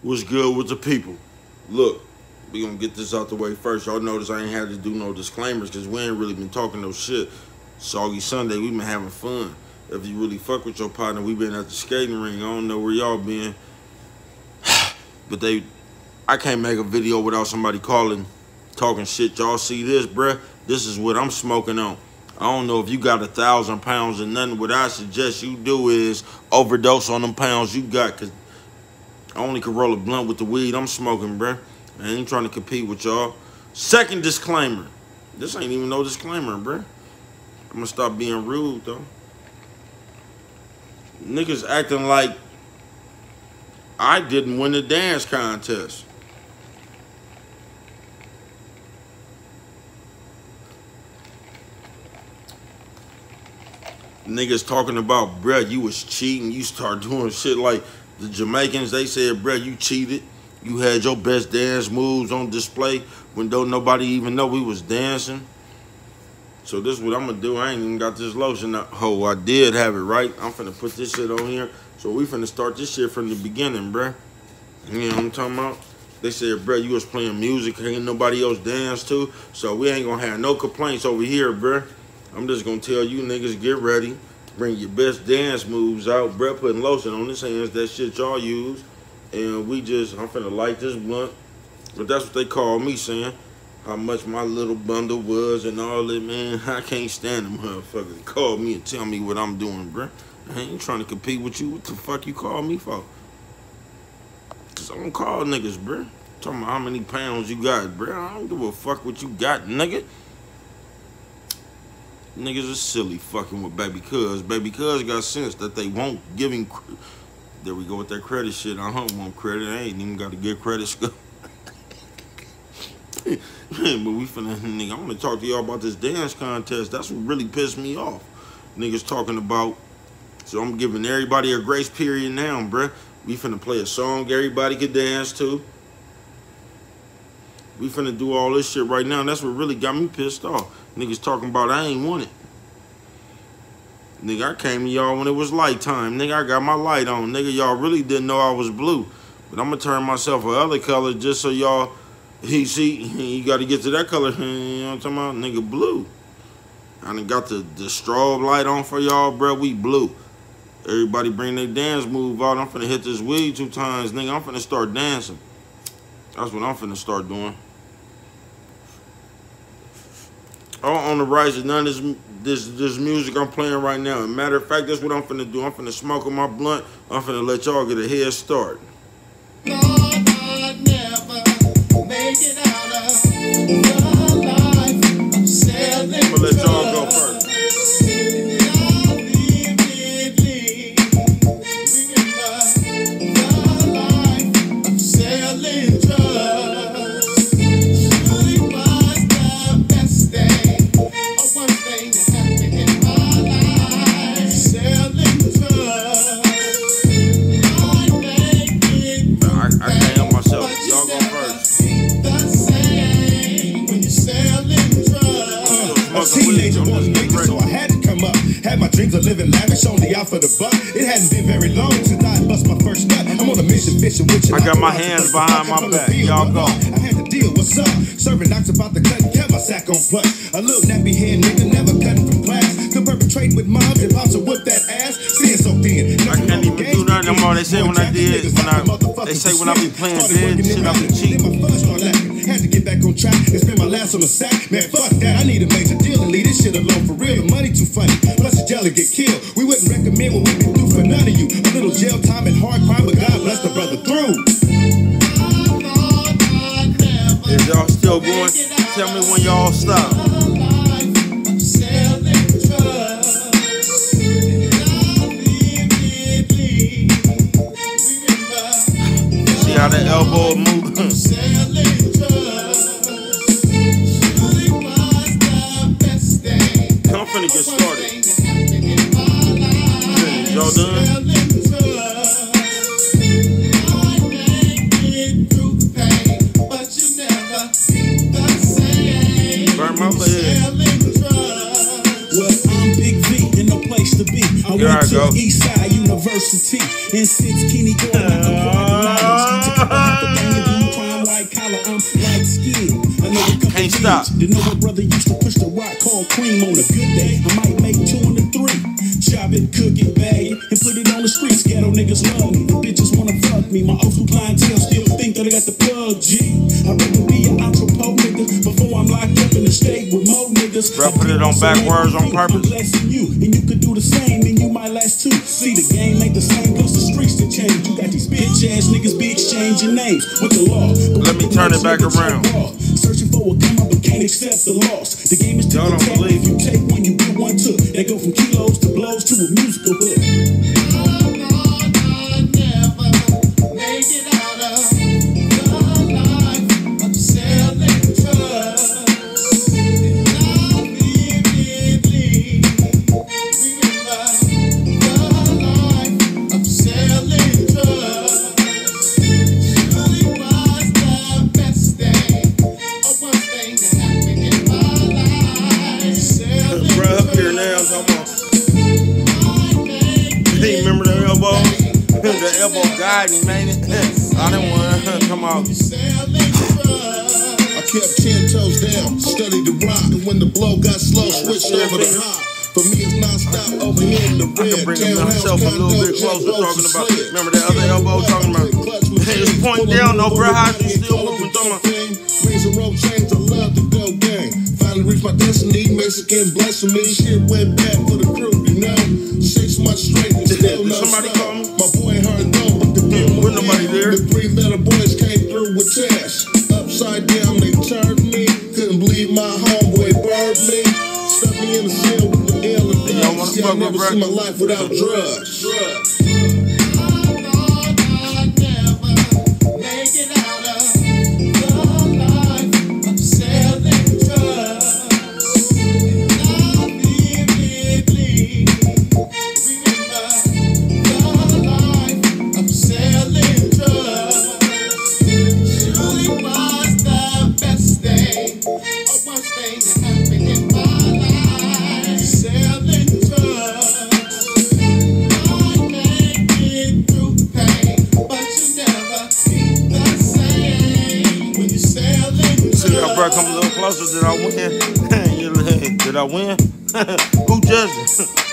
What's good with the people? Look, we gonna get this out the way first. Y'all notice I ain't had to do no disclaimers because we ain't really been talking no shit. Soggy Sunday, we been having fun. If you really fuck with your partner, we been at the skating ring. I don't know where y'all been. but they, I can't make a video without somebody calling, talking shit. Y'all see this, bruh? This is what I'm smoking on. I don't know if you got a thousand pounds or nothing. What I suggest you do is overdose on them pounds you got, cause I only can roll a blunt with the weed I'm smoking, bruh. I ain't trying to compete with y'all. Second disclaimer. This ain't even no disclaimer, bruh. I'm gonna stop being rude, though. Niggas acting like I didn't win the dance contest. Niggas talking about, bruh, you was cheating. You start doing shit like the Jamaicans, they said, bruh, you cheated. You had your best dance moves on display when don't nobody even know we was dancing. So this is what I'm gonna do. I ain't even got this lotion. Oh, I did have it, right? I'm finna put this shit on here. So we finna start this shit from the beginning, bruh. You know what I'm talking about? They said, bruh, you was playing music, ain't nobody else dance to. So we ain't gonna have no complaints over here, bruh. I'm just gonna tell you niggas, get ready. Bring your best dance moves out. Brett putting lotion on his hands. That shit y'all use. And we just, I'm finna light this blunt. But that's what they call me saying. How much my little bundle was and all that, man. I can't stand them motherfuckers. Call me and tell me what I'm doing, bruh. I ain't trying to compete with you. What the fuck you call me for? Cause I don't call niggas, bruh. Talking about how many pounds you got, bruh. I don't give a fuck what you got, nigga. Niggas are silly fucking with Baby Cuz. Baby Cuz got sense that they won't give him. There we go with that credit shit. I don't want credit. I ain't even got a good credit. Score. but we finna, nigga, I'm gonna talk to y'all about this dance contest. That's what really pissed me off. Niggas talking about. So I'm giving everybody a grace period now, bruh. We finna play a song everybody could dance to. We finna do all this shit right now. That's what really got me pissed off. Niggas talking about I ain't want it. Nigga, I came to y'all when it was light time. Nigga, I got my light on. Nigga, y'all really didn't know I was blue. But I'm gonna turn myself a other color just so y'all he see you gotta get to that color. You know what I'm talking about? Nigga blue. I done got the, the strobe light on for y'all, bro. We blue. Everybody bring their dance move out. I'm finna hit this weed two times, nigga. I'm finna start dancing. That's what I'm finna start doing. All on the rise of none of this, this this music I'm playing right now. And matter of fact, that's what I'm finna do. I'm finna smoke on my blunt. I'm finna let y'all get a head start. A teenager wasn't making, so I had to come up. Had my dreams of living lavish, only out for the buck. It hadn't been very long since I bust my first nut. I'm on a mission fishing with you. I got my hands behind my back. Y'all go. I had to deal, what's up? Serving knocks about the cut, kept my sack on plus. A little nappy head nigga, never cutting from class. Perpetrate with mobs and pops to whip that ass. Seeing so thin. I can't even do nothing no more. They say when I did, when I, they say when I be playing dead, shit, I be cheating. Had to get back on track and spend my last on the sack. Man, fuck that. I need a major deal and leave this shit alone for real. The money too funny. Plus the jelly get killed. We wouldn't recommend what we been through for none of you. A little jail time and hard crime, but God bless the brother through. If y'all still going, tell me when y'all stop. How that elbow move? I'm finna get started. Y'all done? Burn my leg. Well, I'm Big V, and no place to be. I Here went I to go. Eastside University in since Kenny Can't stop. To know a brother used to push the rock called cream on a good day. I might make two and three. Chop it, cook it, bag it, and put it on the streets. Ghetto niggas love me. Bitches wanna fuck me. My old clientele still think that I got the plug G. I'd rather be an entrepot nigga before I'm locked up in the state with more niggas. Bruh, put it on backwards on purpose. Less than you, and you could do the same, and you might last too. See, the game ain't the same, plus the streets to change. You got these bitch ass niggas be exchanging names with the law. Let me turn it back around. Searching for a come up, but can't accept the loss. The game is to believe If you take one, you get one too. They go from kilos to blows to a musical hook. Me, man. I didn't want to come out. I kept ten toes down, studied the rock, and when the blow got slow, switched over to hot. For me, it's non-stop over here in the I red. can bring myself a little bit closer, talking about. Remember the other elbow talking about. Hey, it's point down though, bro. How you still moving? Talking about. Rings and rope chains, I love the dope gang. Finally reached my destiny, Mexican blessing me. Shit went bad for the crew, you know. Six months straight, there. The three metal boys came through with tests. Upside down, they turned me. Couldn't believe my homeboy burned me. Stuck me in the cell with the L and y'all wanna. Fuck with my life without drugs. drugs. Bro come a little closer. Did I win? Did I win? Who judging?